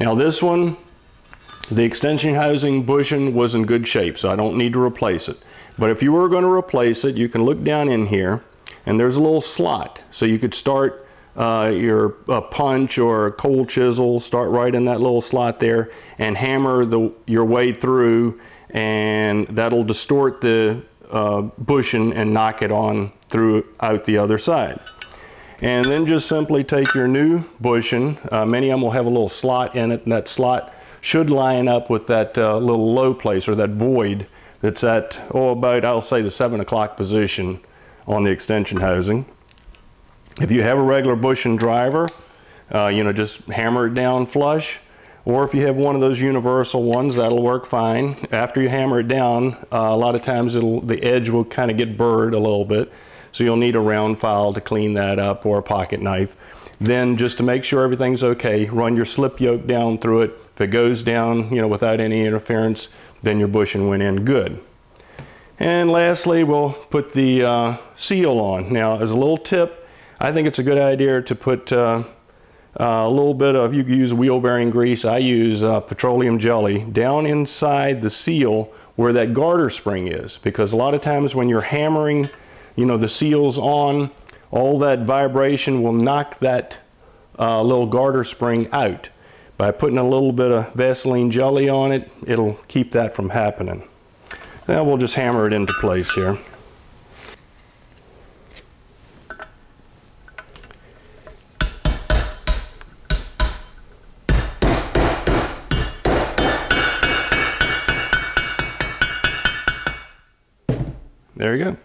Now this one, the extension housing bushing was in good shape, so I don't need to replace it. But if you were going to replace it, you can look down in here, and there's a little slot. So you could start uh, your uh, punch or a cold chisel, start right in that little slot there, and hammer the, your way through, and that'll distort the uh, bushing and knock it on through out the other side. And then just simply take your new bushing. Uh, many of them will have a little slot in it, and that slot should line up with that uh, little low place or that void that's at, oh, about, I'll say the seven o'clock position on the extension housing. If you have a regular bushing driver, uh, you know, just hammer it down flush. Or if you have one of those universal ones, that'll work fine. After you hammer it down, uh, a lot of times the edge will kind of get burred a little bit. So you'll need a round file to clean that up or a pocket knife. Then just to make sure everything's okay, run your slip yoke down through it. If it goes down, you know, without any interference, then your bushing went in good. And lastly, we'll put the uh, seal on. Now, as a little tip, I think it's a good idea to put uh, uh, a little bit of, you can use wheel bearing grease, I use uh, petroleum jelly, down inside the seal where that garter spring is. Because a lot of times when you're hammering you know, the seals on, all that vibration will knock that uh, little garter spring out. By putting a little bit of Vaseline jelly on it, it'll keep that from happening. Now we'll just hammer it into place here. There you go.